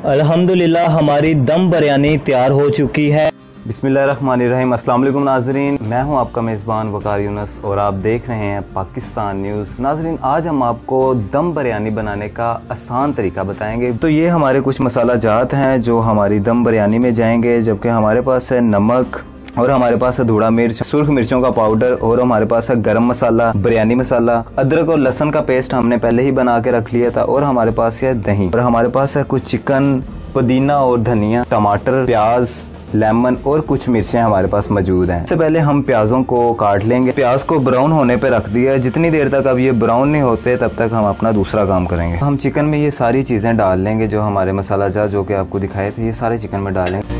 अल्हम्दुलिल्लाह, हमारी दम बिरयानी तैयार हो चुकी है। अस्सलाम वालेकुम नाजरीन। मैं हूँ आपका मेज़बान वकार यूनस और आप देख रहे हैं पाकिस्तान न्यूज़। नाजरीन, आज हम आपको दम बिरयानी बनाने का आसान तरीका बताएँगे। तो ये हमारे कुछ मसाला जात हैं जो हमारी दम बिरयानी में जाएँगे, जबकि हमारे पास है नमक और हमारे पास है धूड़ा मिर्च, सुर्ख मिर्चों का पाउडर और हमारे पास है गरम मसाला, बिरयानी मसाला, अदरक और लहसन का पेस्ट हमने पहले ही बना के रख लिया था और हमारे पास है दही। और हमारे पास है कुछ चिकन, पुदीना और धनिया, टमाटर, प्याज, लेमन और कुछ मिर्चें हमारे पास मौजूद हैं। सबसे पहले हम प्याजों को काट लेंगे। प्याज को ब्राउन होने पर रख दिया जितनी देर तक अब ये ब्राउन नहीं होते, तब तक हम अपना दूसरा काम करेंगे। हम चिकन में ये सारी चीज़ें डाल लेंगे जो हमारे मसाला जा जो कि आपको दिखाए थे, ये सारे चिकन में डालेंगे।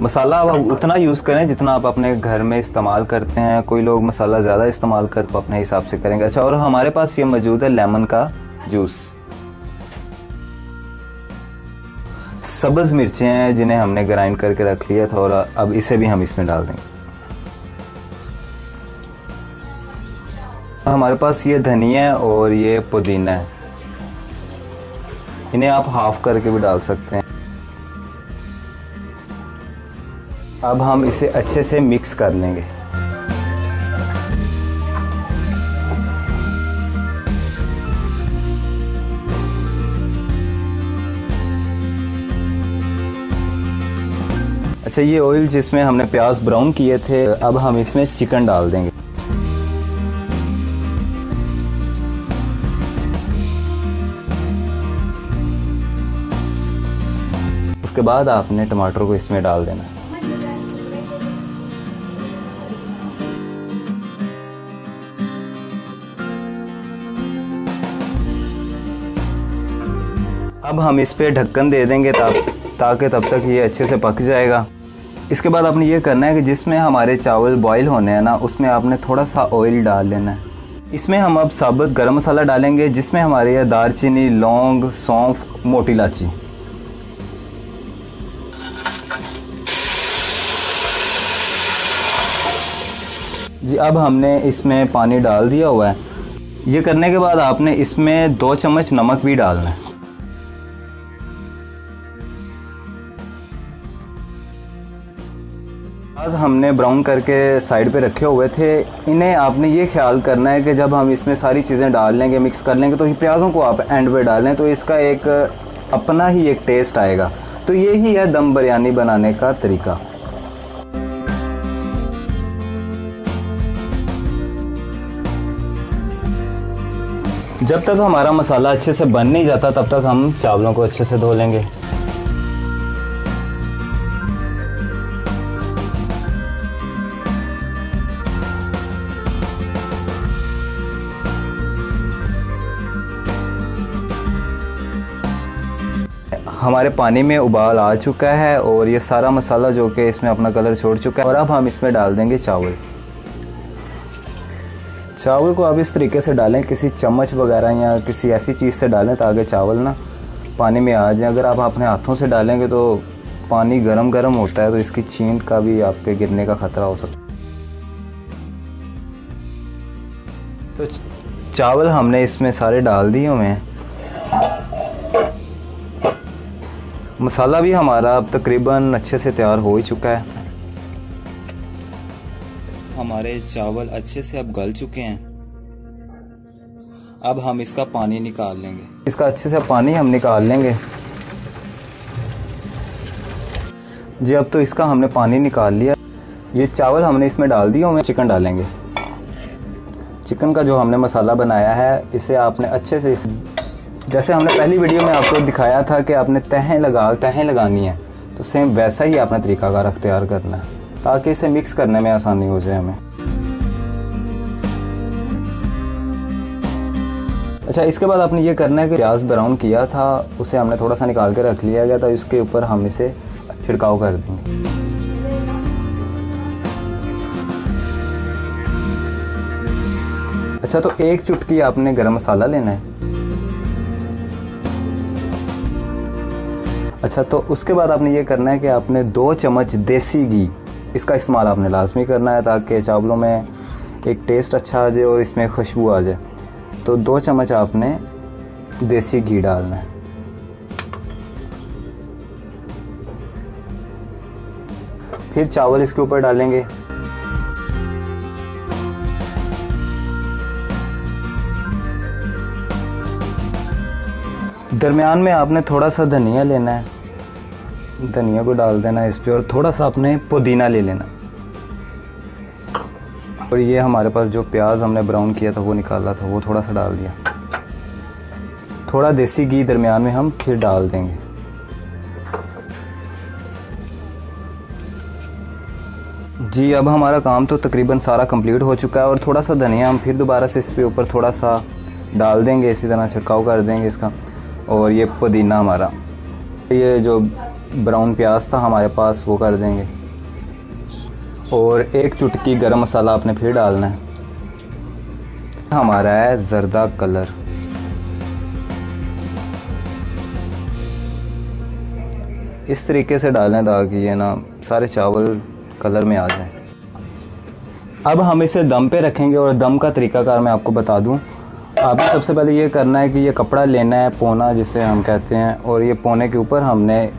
मसाला आप उतना यूज़ करें जितना आप अपने घर में इस्तेमाल करते हैं। कोई लोग मसाला ज़्यादा इस्तेमाल कर तो अपने हिसाब से करेंगे। अच्छा और हमारे पास ये मौजूद है लेमन का जूस। सब्ज मिर्चें हैं जिन्हें हमने ग्राइंड करके रख लिया था और अब इसे भी हम इसमें डाल देंगे। हमारे पास ये धनिया और ये पुदीना है। इन्हें आप हाफ़ करके भी डाल सकते हैं। अब हम इसे अच्छे से मिक्स कर लेंगे। अच्छा ये ऑयल जिसमें हमने प्याज ब्राउन किए थे, अब हम इसमें चिकन डाल देंगे। उसके बाद आपने टमाटर को इसमें डाल देना। है अब हम इस पे ढक्कन दे देंगे ताकि तब तक ये अच्छे से पक जाएगा। इसके बाद आपने ये करना है कि जिसमें हमारे चावल बॉईल होने हैं ना, उसमें आपने थोड़ा सा ऑयल डाल लेना है। इसमें हम अब साबुत गरम मसाला डालेंगे, जिसमें हमारे ये दारचीनी लौंग, सौंफ, मोटी इलाची जी, अब हमने इसमें पानी डाल दिया हुआ है। ये करने के बाद आपने इसमें दो चम्मच नमक भी डालना है। आज हमने ब्राउन करके साइड पे रखे हुए थे। इन्हें आपने ये ख्याल करना है कि जब हम इसमें सारी चीज़ें डाल लेंगे, मिक्स कर लेंगे तो प्याज़ों को आप एंड पे डालें तो इसका एक अपना ही एक टेस्ट आएगा। तो यही है दम बिरयानी बनाने का तरीका। जब तक हमारा मसाला अच्छे से बन नहीं जाता, तब तक हम चावलों को अच्छे से धो लेंगे। हमारे पानी में उबाल आ चुका है और ये सारा मसाला जो कि इसमें अपना कलर छोड़ चुका है, और अब हम इसमें डाल देंगे चावल। चावल को आप इस तरीके से डालें, किसी चम्मच वगैरह या किसी ऐसी चीज़ से डालें ताकि चावल ना पानी में आ जाए। अगर आप अपने हाथों से डालेंगे तो पानी गरम गरम होता है तो इसकी छींट का भी आप पे गिरने का खतरा हो सकता है। तो चावल हमने इसमें सारे डाल दिए हुए हैं। मसाला भी हमारा अब तकरीबन अच्छे से तैयार हो ही चुका है। हमारे चावल अच्छे से अब गल चुके हैं। अब हम इसका पानी निकाल लेंगे। इसका अच्छे से पानी हम निकाल लेंगे। जी, अब तो इसका हमने पानी निकाल लिया। ये चावल हमने इसमें डाल दिया हमें चिकन डालेंगे। चिकन का जो हमने मसाला बनाया है, इसे आपने अच्छे से इस जैसे हमने पहली वीडियो में आपको दिखाया था कि आपने तहें लगा तहें लगानी है तो सेम वैसा ही आपने तरीका कार अख्तियार करना है। ताकि इसे मिक्स करने में आसानी हो जाए हमें। अच्छा इसके बाद आपने ये करना है कि प्याज ब्राउन किया था, उसे हमने थोड़ा सा निकाल के रख लिया गया था, इसके ऊपर हम इसे छिड़काव कर देंगे। अच्छा तो एक चुटकी आपने गरम मसाला लेना है। अच्छा तो उसके बाद आपने ये करना है कि आपने दो चम्मच देसी घी इसका इस्तेमाल आपने लाजमी करना है ताकि चावलों में एक टेस्ट अच्छा आ जाए और इसमें खुशबू आ जाए। तो दो चम्मच आपने देसी घी डालना है। फिर चावल इसके ऊपर डालेंगे। दरमियान में आपने थोड़ा सा धनिया लेना है। धनिया को डाल देना इस पर और थोड़ा सा अपने पुदीना ले लेना। और ये हमारे पास जो प्याज हमने ब्राउन किया था, वो निकाला था, वो थोड़ा सा डाल दिया। थोड़ा देसी घी दरमियान में हम फिर डाल देंगे। जी, अब हमारा काम तो तकरीबन सारा कंप्लीट हो चुका है और थोड़ा सा धनिया हम फिर दोबारा से इस पे ऊपर थोड़ा सा डाल देंगे, इसी तरह छिड़काव कर देंगे इसका। और ये पुदीना हमारा। ये जो ब्राउन प्याज था, हमारे पास वो कर देंगे। और एक चुटकी गरम मसाला आपने फिर डालना है। हमारा है जरदा कलर। इस तरीके से डालें ताकि ये ना सारे चावल कलर में आ जाए। अब हम इसे दम पे रखेंगे और दम का तरीकाकार मैं आपको बता दूँ। आपने सबसे पहले ये करना है कि ये कपड़ा लेना है, पोना, जिसे हम कहते हैं, और ये पोने के ऊपर हमने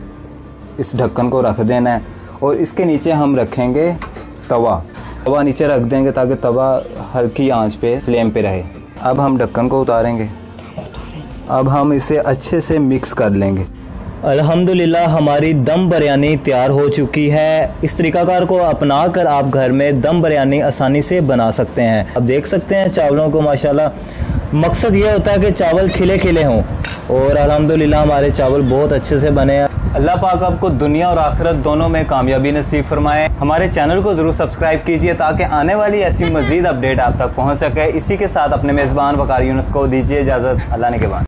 इस ढक्कन को रख देना है और इसके नीचे हम रखेंगे तवा। तवा नीचे रख देंगे ताकि तवा हल्की आँच पे, फ्लेम पे रहे। अब हम ढक्कन को उतारेंगे। अब हम इसे अच्छे से मिक्स कर लेंगे। अल्हम्दुलिल्लाह, हमारी दम बिरयानी तैयार हो चुकी है। इस तरीकाकार को अपना कर आप घर में दम बिरयानी आसानी से बना सकते हैं। अब देख सकते हैं चावलों को, माशाल्लाह। मकसद ये होता है कि चावल खिले खिले हों। और अल्हम्दुलिल्लाह, हमारे चावल बहुत अच्छे से बने हैं। अल्लाह पाक आपको दुनिया और आखिरत दोनों में कामयाबी नसीब फरमाए। हमारे चैनल को ज़रूर सब्सक्राइब कीजिए ताकि आने वाली ऐसी मजीद अपडेट आप तक पहुँच सके। इसी के साथ अपने मेज़बान वकार यूनस को दीजिए इजाज़त। अल्लाह ने के बाद।